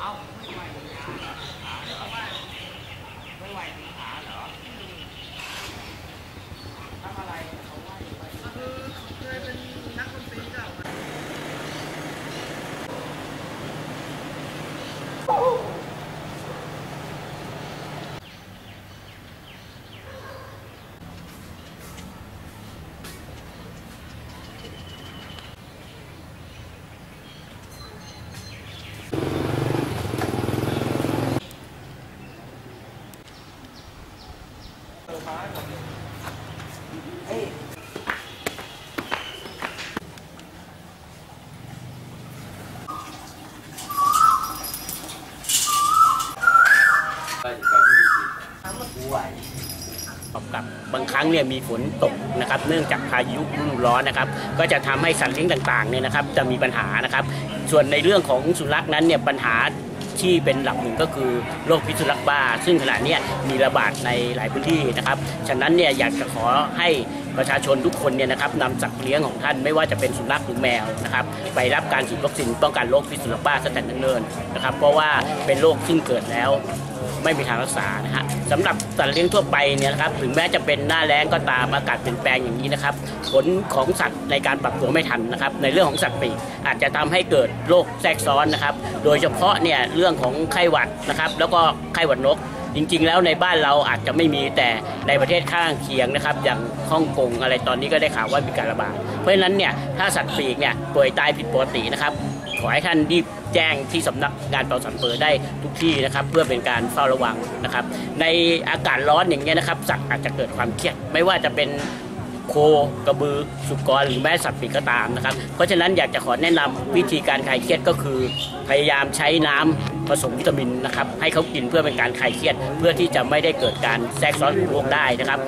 เอ้าไม่ไหวสิงหาเหรอไม่ไหวสิงหาเหรอทำอะไรเขาไหวไหว คือเคยเป็นนักดนตรีเก่ามา กับบางครั้งเนี่ยมีฝนตกนะครับเนื่องจากพายุฤดูร้อนนะครับ ก็จะทำให้สัตว์เลี้ยงต่างๆเนี่ยนะครับจะมีปัญหานะครับ ส่วนในเรื่องของสุนัขนั้นเนี่ยปัญหา ที่เป็นหลักหนึ่งก็คือโรคพิษสุนัขบ้า ซึ่งขณะนี้มีระบาดในหลายพื้นที่นะครับ ฉะนั้นเนี่ยอยากจะขอให้ประชาชนทุกคนเนี่ยนะครับนำสัตว์เลี้ยงของท่านไม่ว่าจะเป็นสุนัขหรือแมวนะครับไปรับการฉีดวัคซีนป้องกันโรคพิษสุนัขบ้าตั้งแต่เนิ่นๆนะครับเพราะว่าเป็นโรคซึ่งเกิดแล้ว ไม่มีทางรักษานะฮะสำหรับสัตว์เลี้ยงทั่วไปเนี่ยนะครับถึงแม้จะเป็นหน้าแล้งก็ตามอากาศเปลี่ยนแปลงอย่างนี้นะครับ ผลของสัตว์ในการปรับตัวไม่ทันนะครับในเรื่องของสัตว์ปีกอาจจะทำให้เกิดโรคแทรกซ้อนนะครับ โดยเฉพาะเนี่ยเรื่องของไข้หวัดนะครับแล้วก็ไข้หวัดนกจริงๆ แล้วในบ้านเราอาจจะไม่มีแต่ในประเทศข้างเคียงนะครับ อย่างฮ่องกงอะไรตอนนี้ก็ได้ข่าวว่ามีการระบาดเพราะฉะนั้นเนี่ยถ้าสัตว์ปีกเนี่ยป่วยตายผิดปกตินะครับ ขอให้ท่านรีบแจ้งที่สำนักงานปศุสัตว์เปิดได้ทุกที่นะครับ เพื่อเป็นการเฝ้าระวังนะครับ ในอากาศร้อนอย่างเงี้ยนะครับ สัตว์อาจจะเกิดความเครียด ไม่ว่าจะเป็นโคกระบือสุกรหรือแม้สัตว์ปีกก็ตามนะครับ เพราะฉะนั้นอยากจะขอแนะนำวิธีการคลายเครียดก็คือ พยายามใช้น้ำผสมวิตามินนะครับให้เขากินเพื่อเป็นการคลายเครียด เพื่อที่จะไม่ได้เกิดการแทรกซ้อนของโรคได้นะครับ